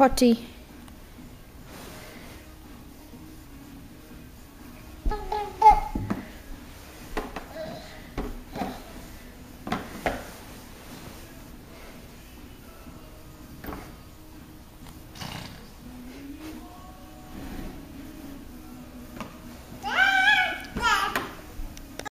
potty